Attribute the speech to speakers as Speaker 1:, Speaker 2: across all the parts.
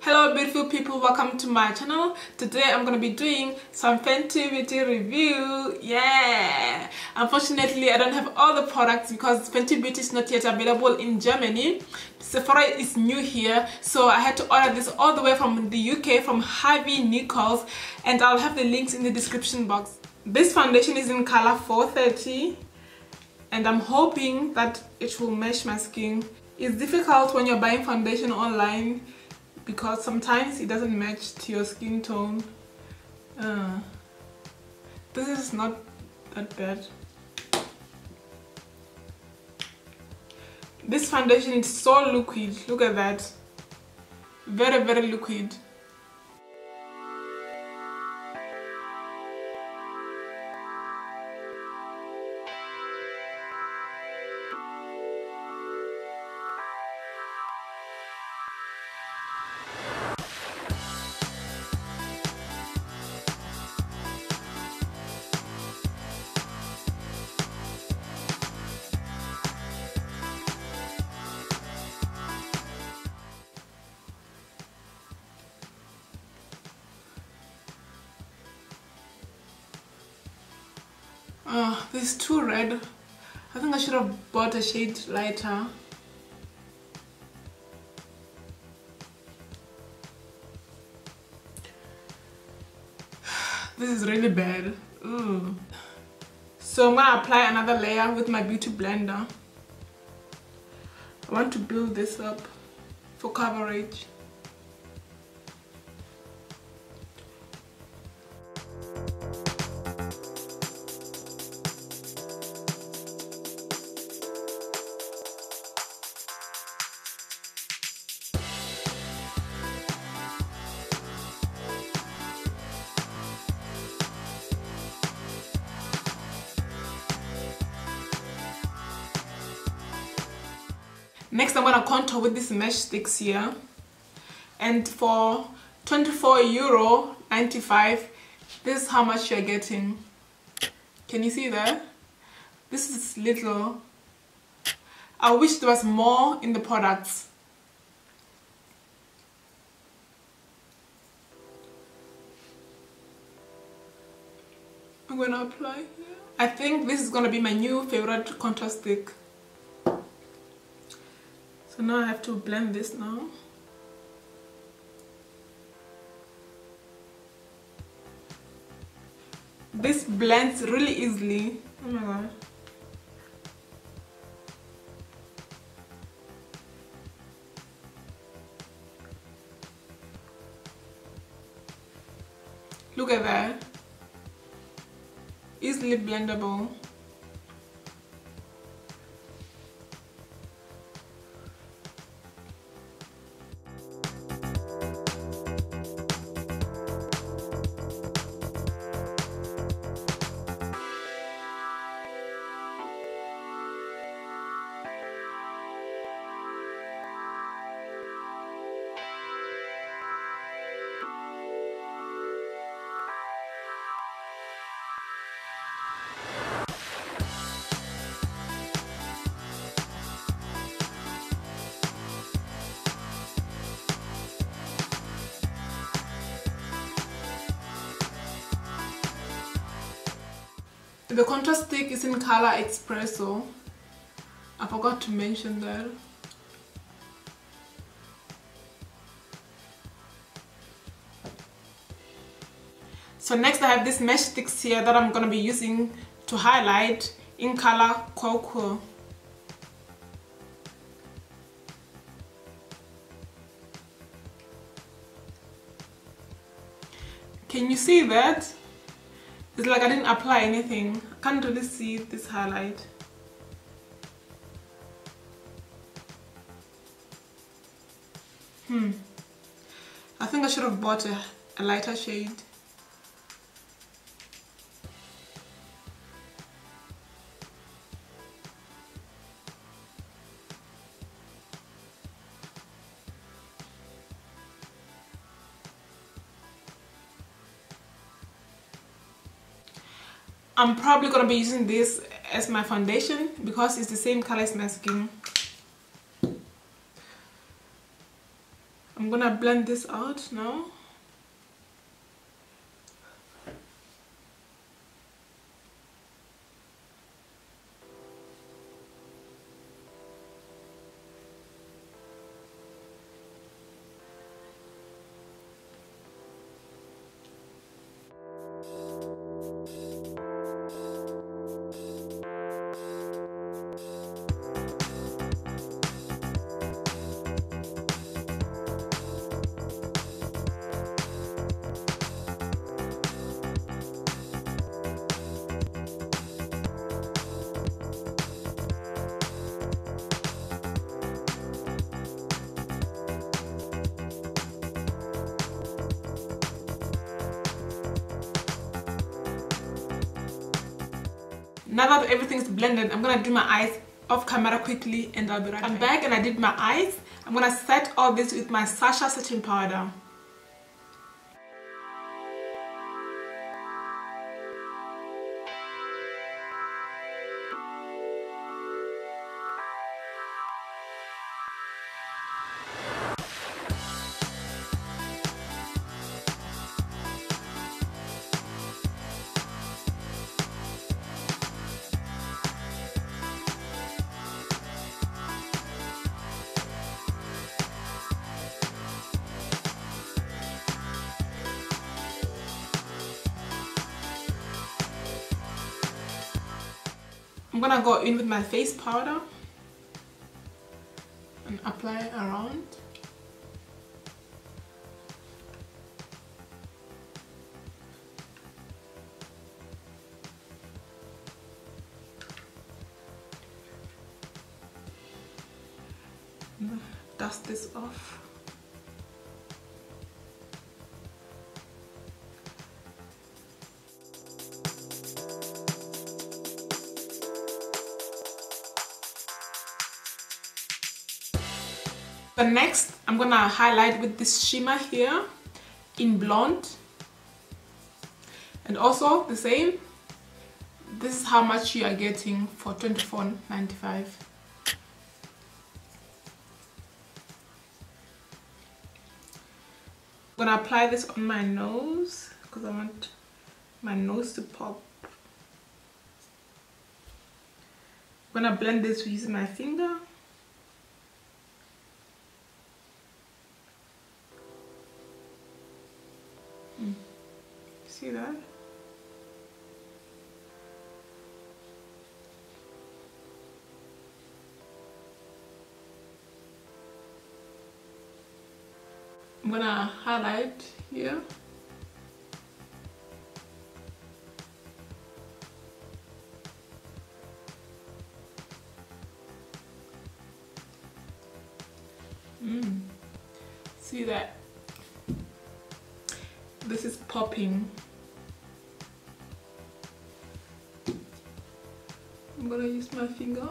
Speaker 1: hello beautiful people. Welcome to my channel. Today i'm gonna be doing some fenty beauty review. Yeah. Unfortunately i don't have all the products because fenty beauty is not yet available in germany. Sephora is new here so i had to order this all the way from the uk from harvey nichols and i'll have the links in the description box. This foundation is in color 430 and i'm hoping that it will match my skin it's difficult when you're buying foundation online because sometimes it doesn't match to your skin tone. Uh, this is not that bad. This foundation is so liquid, look at that. Very, very liquid. Ah, oh, this is too red. I think I should have bought a shade lighter. This is really bad. So I'm gonna apply another layer with my beauty blender. I want to build this up for coverage. Next i'm gonna contour with this Match Stix here. And for 24 euro 95 this is how much you're getting. Can you see that? This is little. I wish there was more in the products. I'm gonna apply here. I think this is gonna be my new favorite contour stick so now I have to blend this now. This blends really easily. Oh my god. Look at that. Easily blendable. The contrast stick is in color espresso. I forgot to mention that. So next I have this Match Stix here that I'm going to be using to highlight in color cocoa. Can you see that? It's like I didn't apply anything. Can't really see this highlight. Hmm. I think I should have bought a, a lighter shade. I'm probably gonna be using this as my foundation because it's the same color as my skin. I'm gonna blend this out now. Now that everything's blended i'm gonna do my eyes off camera quickly and i'll be right i'm back. and i did my eyes. I'm gonna set all this with my Sacha setting powder gonna go in with my face powder and apply it around. Dust this off Next, I'm gonna highlight with this shimmer here in blonde. And also the same, this is how much you are getting for 24.95. I'm gonna apply this on my nose because I want my nose to pop. I'm gonna blend this using my finger. See that? I'm gonna highlight here. Mm. See that? This is popping. I'm gonna use my finger.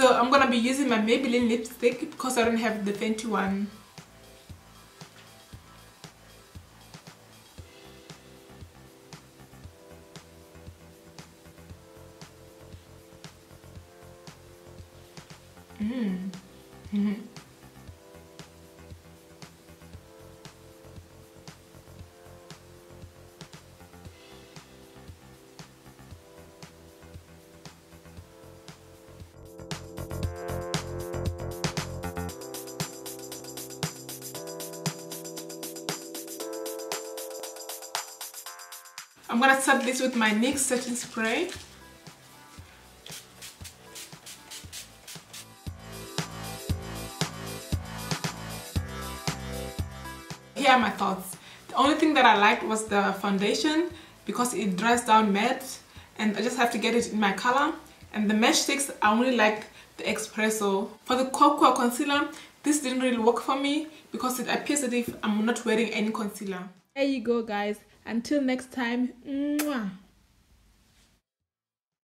Speaker 1: So I'm gonna be using my Maybelline lipstick because I don't have the Fenty one. Mm. I'm gonna set this with my NYX setting spray. Here are my thoughts. The only thing that I liked was the foundation because it dries down matte and I just have to get it in my color. And the Match Stix I only like the espresso. For the cocoa concealer this didn't really work for me because it appears as if I'm not wearing any concealer. There you go guys until next time mwah.